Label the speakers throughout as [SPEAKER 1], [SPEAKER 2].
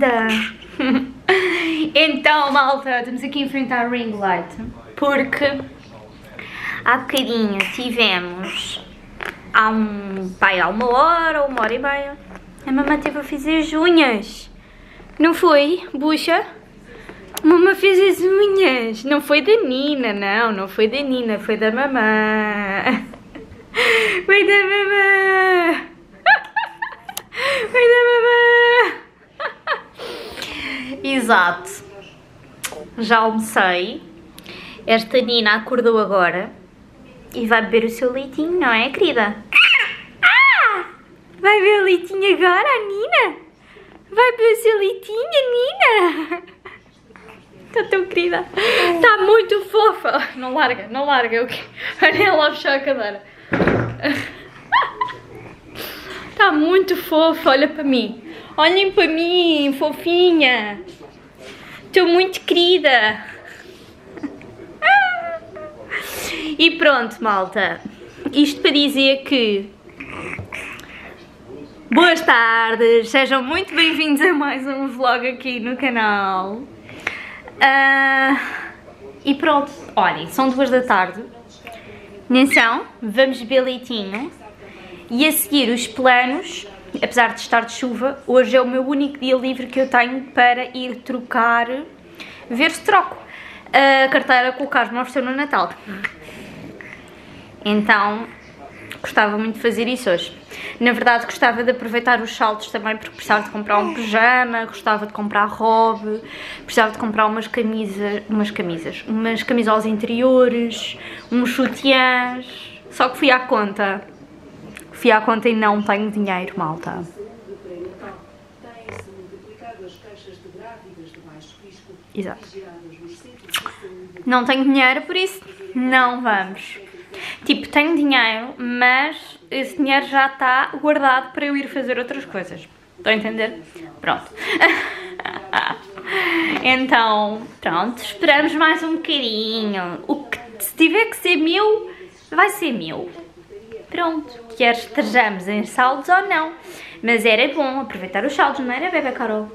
[SPEAKER 1] Linda! então, malta, estamos aqui a enfrentar a ring light porque há bocadinho tivemos há um, pai, há uma hora ou uma hora e meia a mamãe teve a fazer as unhas. Não foi, bucha? Mamãe fez as unhas. Não foi da Nina, não, não foi da Nina, foi da mamãe foi da mamãe foi da mamãe exato já almocei esta Nina acordou agora e vai beber o seu leitinho, não é, querida? Ah! Vai beber o leitinho agora, Nina? Vai beber o seu leitinho, Nina? Está tão querida. Está muito fofa. Não larga, não larga. Olha ela a fechar a cadeira. Está muito fofa. Olha para mim. Olhem para mim, fofinha. Estou muito querida. E pronto, malta. Isto para dizer que... Boas tardes, sejam muito bem-vindos a mais um vlog aqui no canal. Uh, e pronto, olhem, são duas da tarde. Atenção, vamos beber leitinho. E a seguir os planos, apesar de estar de chuva, hoje é o meu único dia livre que eu tenho para ir trocar, ver se troco a carteira que o Carlos me ofereceu no Natal. Então, gostava muito de fazer isso hoje. Na verdade, gostava de aproveitar os saltos também, porque precisava de comprar um pijama, gostava de comprar robe, precisava de comprar umas camisas, umas camisas, umas camisolas interiores, uns sutiãs. Só que fui à conta. Fui à conta e não tenho dinheiro, malta. Exato. Não tenho dinheiro, por isso não vamos. Tipo, tenho dinheiro, mas esse dinheiro já está guardado para eu ir fazer outras coisas. Estão a entender? Pronto. então, pronto, esperamos mais um bocadinho. O que, se tiver que ser mil, vai ser mil. Pronto, quer estejamos em saldos ou não. Mas era bom aproveitar os saldos, não era, bebê Carol?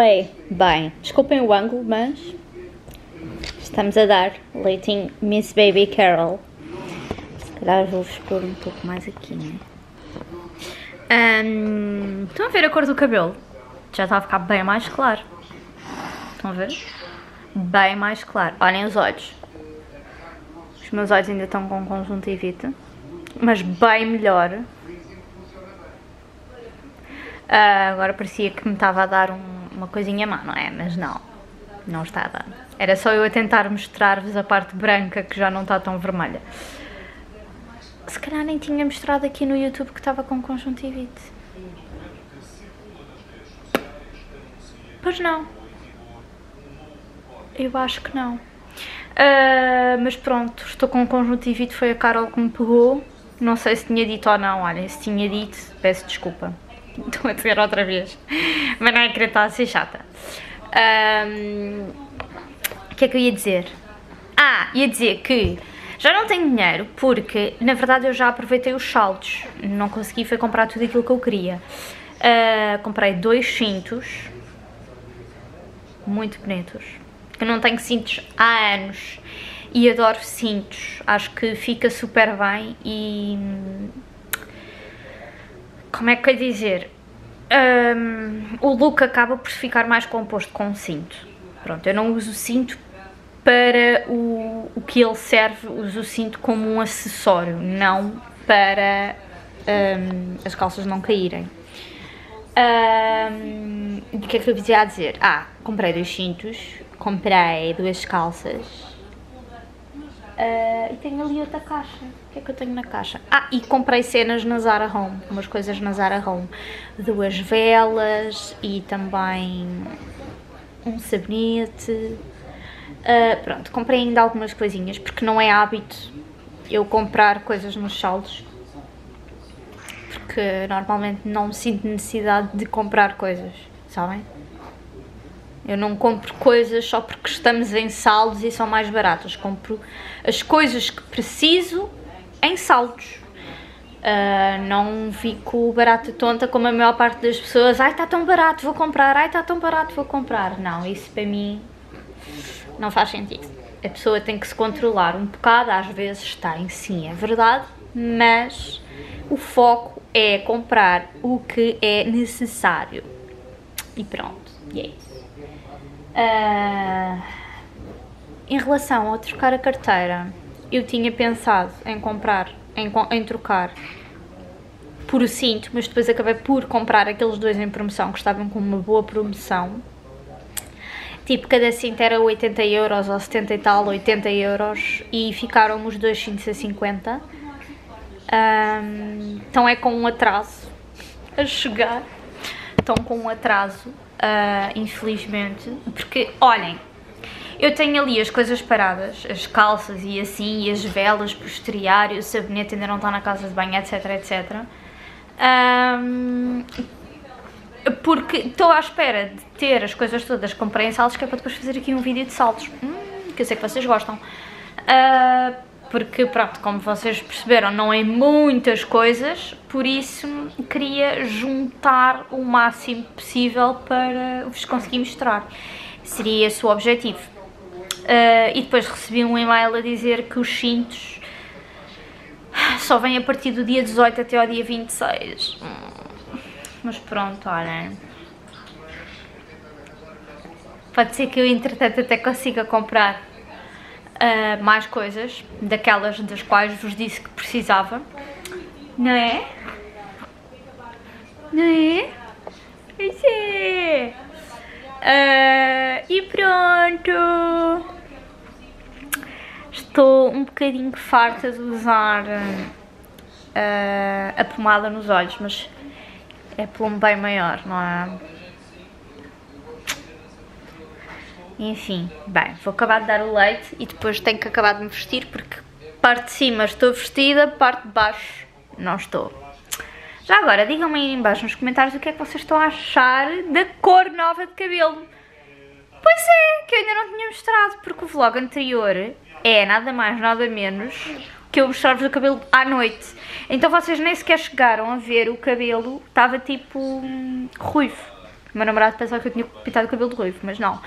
[SPEAKER 1] Oi, bem, desculpem o ângulo, mas estamos a dar leitinho Miss Baby Carol. Se calhar vou-vos pôr um pouco mais aqui, né? Um, estão a ver a cor do cabelo? Já está a ficar bem mais claro. Estão a ver? Bem mais claro. Olhem os olhos. Os meus olhos ainda estão com conjuntivite, mas bem melhor. Uh, agora parecia que me estava a dar um uma coisinha má, não é? Mas não, não está a dar. Era só eu a tentar mostrar-vos a parte branca que já não está tão vermelha. Se calhar nem tinha mostrado aqui no YouTube que estava com conjuntivite. Pois não. Eu acho que não. Uh, mas pronto, estou com conjuntivite, foi a Carol que me pegou. Não sei se tinha dito ou não, olhem, se tinha dito, peço desculpa. Estou a dizer outra vez. Mas não é querer estar a ser chata. Um, o que é que eu ia dizer? Ah, ia dizer que já não tenho dinheiro porque, na verdade, eu já aproveitei os saltos. Não consegui foi comprar tudo aquilo que eu queria. Uh, comprei dois cintos. Muito bonitos. Que não tenho cintos há anos. e adoro cintos. Acho que fica super bem e... Como é que eu dizer? Um, o look acaba por ficar mais composto com o cinto. Pronto, eu não uso cinto para o, o que ele serve, uso o cinto como um acessório, não para um, as calças não caírem. Um, o que é que eu vos ia dizer? Ah, comprei dois cintos, comprei duas calças uh, e tenho ali outra caixa. O que é que eu tenho na caixa? Ah, e comprei cenas na Zara Home, umas coisas na Zara Home. Duas velas e também um sabonete. Uh, pronto, comprei ainda algumas coisinhas porque não é hábito eu comprar coisas nos saldos porque normalmente não sinto necessidade de comprar coisas, sabem? Eu não compro coisas só porque estamos em saldos e são mais baratas. Compro as coisas que preciso em saldos. Uh, não fico barata tonta como a maior parte das pessoas. Ai, está tão barato, vou comprar. Ai, está tão barato, vou comprar. Não, isso para mim não faz sentido. A pessoa tem que se controlar um bocado, às vezes está em sim, é verdade, mas o foco é comprar o que é necessário. E pronto, e é isso. Uh, em relação a trocar a carteira, eu tinha pensado em comprar, em, em trocar por o cinto, mas depois acabei por comprar aqueles dois em promoção que estavam com uma boa promoção. Tipo, cada cinto era 80 euros ou 70 e tal, 80 euros e ficaram os dois cintos a 50 um, então é com um atraso a chegar. Estão com um atraso, uh, infelizmente. Porque, olhem, eu tenho ali as coisas paradas, as calças e assim, e as velas posteriores, o sabonete ainda não está na casa de banho, etc, etc. Um, porque estou à espera de ter as coisas todas comprei em saltos, que é para depois fazer aqui um vídeo de saltos, hum, que eu sei que vocês gostam. Uh, porque pronto, como vocês perceberam, não é muitas coisas, por isso queria juntar o máximo possível para vos conseguir mostrar. Seria esse o objetivo. Uh, e depois recebi um e-mail a dizer que os cintos só vêm a partir do dia 18 até ao dia 26. Mas pronto, olhem. Pode ser que eu entretanto até consiga comprar uh, mais coisas, daquelas das quais vos disse que precisava, não é? Não é? Pois é! Uh, e pronto! Estou um bocadinho farta de usar uh, a pomada nos olhos, mas é por um bem maior, não é? Enfim, bem, vou acabar de dar o leite e depois tenho que acabar de me vestir porque parte de cima estou vestida, parte de baixo não estou. Já agora, digam-me aí embaixo nos comentários o que é que vocês estão a achar da cor nova de cabelo. Pois é, que eu ainda não tinha mostrado, porque o vlog anterior é nada mais, nada menos que eu mostrar-vos o cabelo à noite. Então vocês nem sequer chegaram a ver o cabelo, estava tipo hum, ruivo. Meu namorado pensava que eu tinha pintado o cabelo de ruivo, mas não.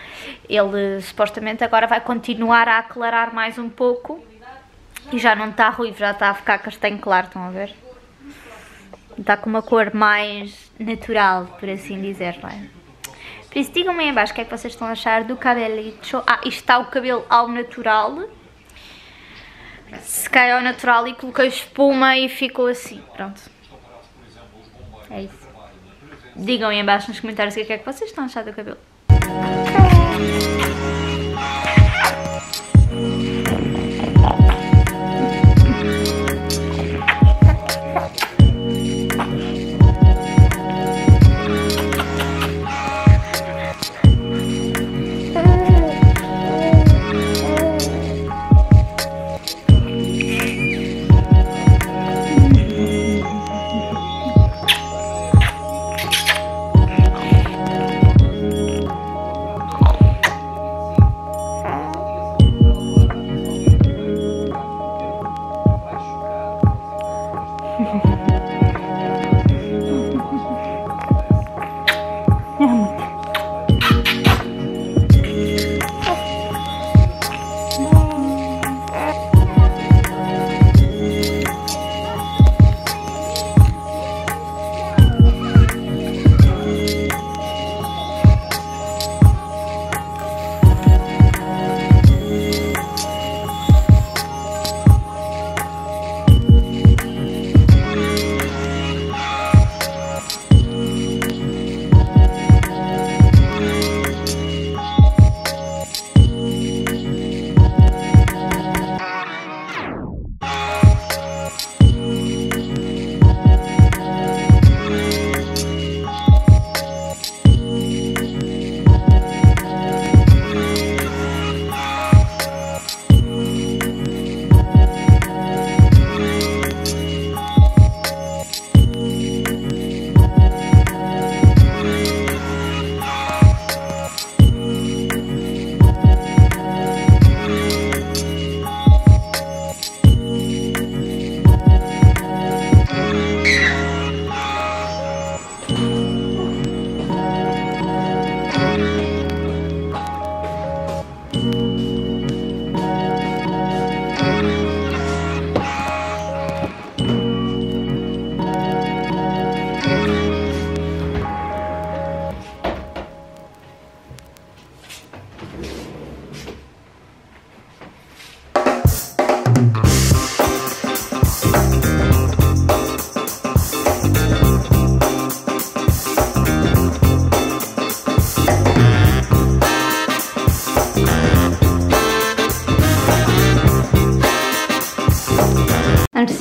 [SPEAKER 1] Ele supostamente agora vai continuar a aclarar mais um pouco e já não está ruivo, já está a ficar castanho claro, estão a ver? Está com uma cor mais natural, por assim dizer, não é? Por isso, digam-me aí embaixo o que é que vocês estão a achar do cabelito. Ah, isto está o cabelo ao natural. Sequei ao natural e coloquei espuma e ficou assim, pronto. É isso. Digam aí embaixo nos comentários o que é que vocês estão a achar do cabelo.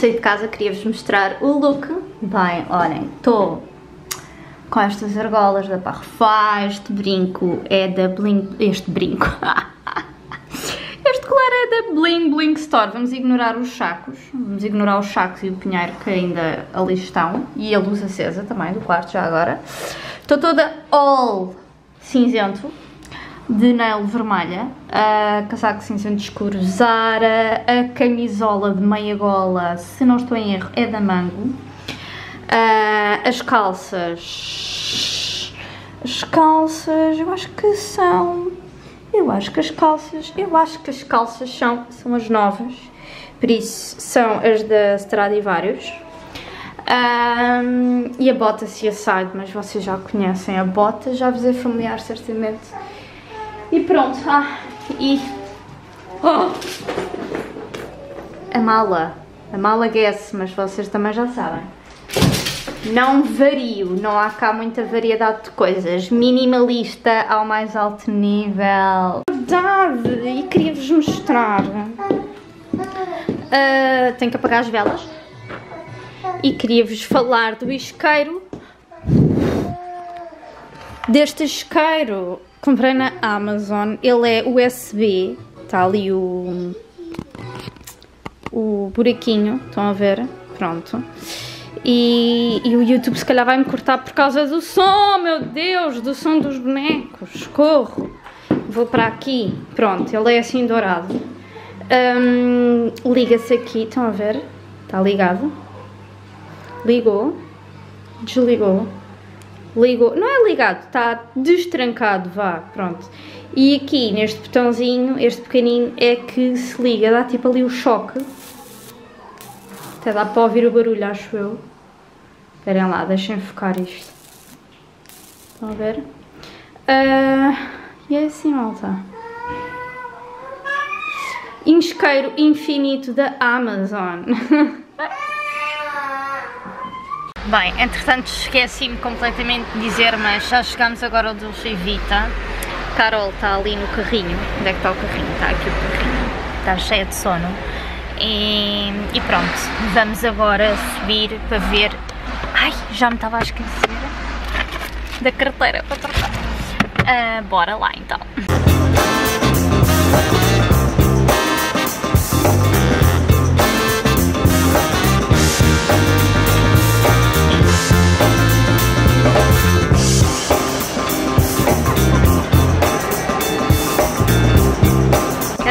[SPEAKER 1] Antes de casa queria-vos mostrar o look. Bem, olhem, estou com estas argolas da Parfum, este brinco é da Bling... este brinco... Este colar é da Bling Bling Store. Vamos ignorar os sacos. Vamos ignorar os sacos e o pinheiro que ainda ali estão. E a luz acesa também do quarto já agora. Estou toda all cinzento de nail vermelha, a casaco cinzento escuro Zara, a camisola de meia gola, se não estou em erro, é da Mango, as calças, as calças, eu acho que são, eu acho que as calças, eu acho que as calças são, são as novas, por isso são as da Stradivarius. Um, e a bota CSI, mas vocês já conhecem a bota, já vos é familiar certamente. E pronto, ah, e... Oh. A mala, a mala Guess, mas vocês também já sabem. Não vario, não há cá muita variedade de coisas. Minimalista ao mais alto nível. Verdade, e queria-vos mostrar. Uh, tenho que apagar as velas e queria-vos falar do isqueiro. Deste isqueiro, comprei na Amazon, ele é USB, está ali o, o buraquinho, estão a ver? Pronto. E, e, o YouTube se calhar vai me cortar por causa do som, meu Deus, do som dos bonecos, corro. Vou para aqui, pronto, ele é assim dourado. Um, Liga-se aqui, estão a ver? Está ligado ligou, desligou, ligou, não é ligado, está destrancado, vá, pronto. E aqui, neste botãozinho, este pequenino, é que se liga, dá tipo ali o choque. Até dá para ouvir o barulho, acho eu. Esperem lá, deixem focar isto. Estão a ver? Uh, e é assim, malta. Insqueiro infinito da Amazon. Bem, entretanto esqueci-me completamente de dizer, mas já chegamos agora ao Dolce Vita. Carol está ali no carrinho. Onde é que está o carrinho? Está aqui o carrinho. Está cheia de sono. E, e pronto, vamos agora subir para ver... Ai, já me estava a esquecer da carteira para trocar. Uh, bora lá então.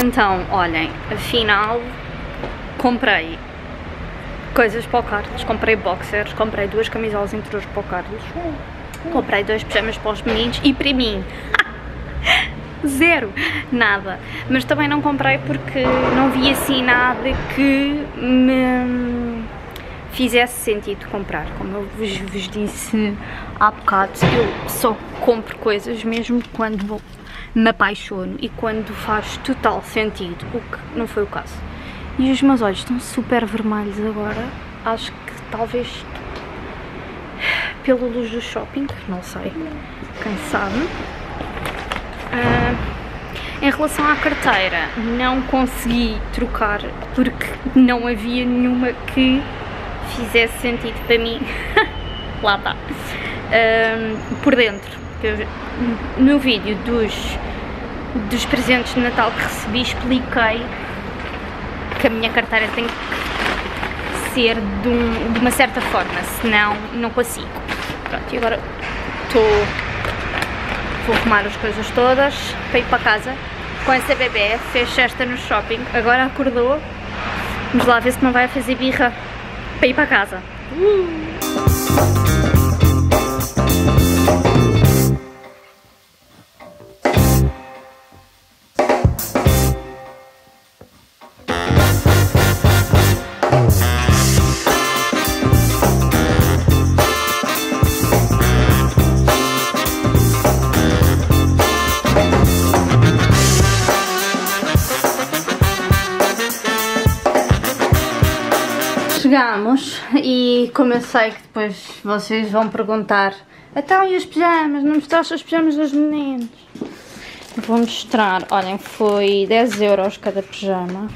[SPEAKER 1] Então, olhem, afinal comprei coisas para o Carlos, comprei boxers, comprei duas camisolas interiores para o Carlos, comprei dois pijamas para os meninos e para mim. Zero, nada. Mas também não comprei porque não vi assim nada que me fizesse sentido comprar. Como eu vos, vos disse há bocado, eu só compro coisas mesmo quando vou me apaixono e quando faz total sentido, o que não foi o caso. E os meus olhos estão super vermelhos agora, acho que talvez pela luz do shopping, não sei, quem sabe. Uh, em relação à carteira, não consegui trocar porque não havia nenhuma que fizesse sentido para mim. Lá está. Uh, por dentro, no vídeo dos, dos presentes de Natal que recebi expliquei que a minha carteira tem que ser de, um, de uma certa forma, senão não consigo. Pronto, e agora estou... Vou arrumar as coisas todas para ir para casa com essa bebê, fez festa no shopping, agora acordou. Vamos lá ver se não vai fazer birra para ir para casa. Uh! Chegamos e como eu sei que depois vocês vão perguntar então e os pijamas? Não mostraste os pijamas dos meninos? Vou mostrar, olhem, foi 10 euros cada pijama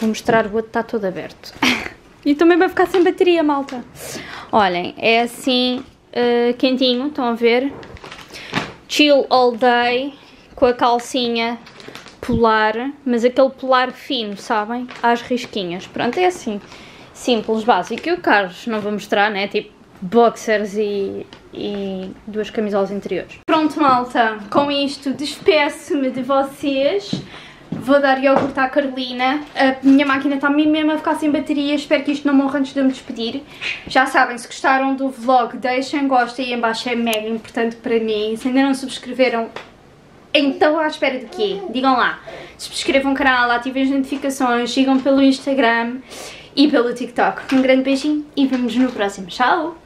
[SPEAKER 1] Vou mostrar, o outro está todo aberto. e também vai ficar sem bateria, malta. Olhem, é assim, uh, quentinho, estão a ver? Chill all day, com a calcinha polar, mas aquele polar fino, sabem? Às risquinhas. Pronto, é assim, simples, básico. E o Carlos, não vou mostrar, né? Tipo, boxers e, e duas camisolas interiores. Pronto, malta, com isto despeço-me de vocês. Vou dar iogurte à Carolina. A minha máquina está mesmo a ficar sem bateria. Espero que isto não morra antes de eu me despedir. Já sabem, se gostaram do vlog, deixem gosto aí em baixo. É mega importante para mim. Se ainda não subscreveram, então à espera de quê? Digam lá. Subscrevam o canal, ativem as notificações, sigam pelo Instagram e pelo TikTok. Um grande beijinho e vemos no próximo. Tchau!